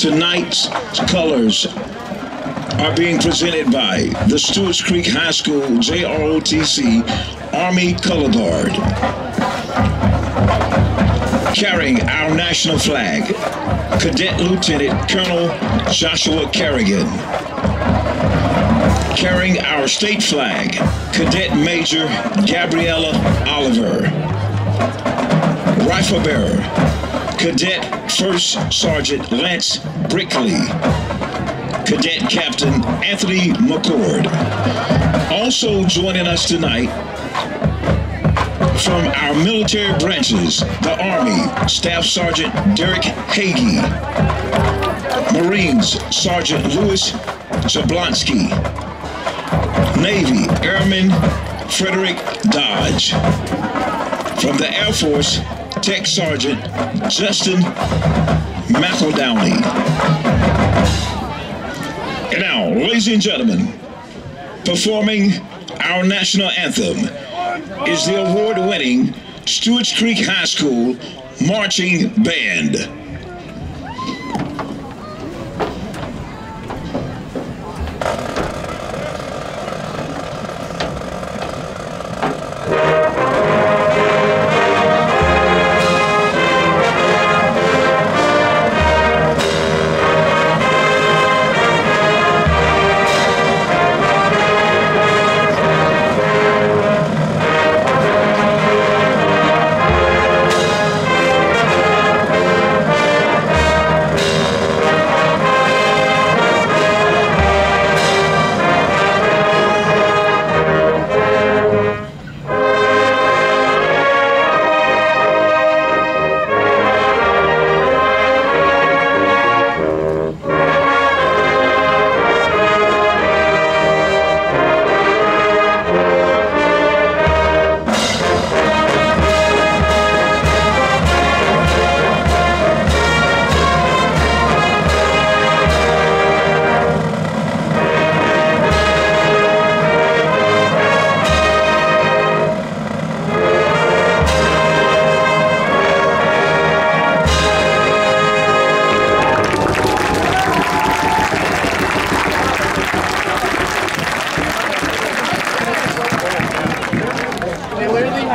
Tonight's colors are being presented by the Stewart's Creek High School JROTC Army Color Guard. Carrying our national flag, Cadet Lieutenant Colonel Joshua Kerrigan. Carrying our state flag, Cadet Major Gabriella Oliver. Rifle bearer, Cadet First Sergeant Lance Brickley. Cadet Captain Anthony McCord. Also joining us tonight from our military branches, the Army, Staff Sergeant Derek Hagee, Marines, Sergeant Louis Jablonski, Navy, Airman Frederick Dodge, from the Air Force, Tech Sergeant Justin McEldowney. And now, ladies and gentlemen, performing our national anthem is the award-winning Stewart's Creek High School Marching Band.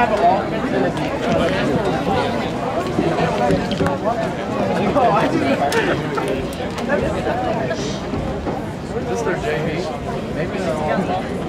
Is this their JV? Maybe they're all.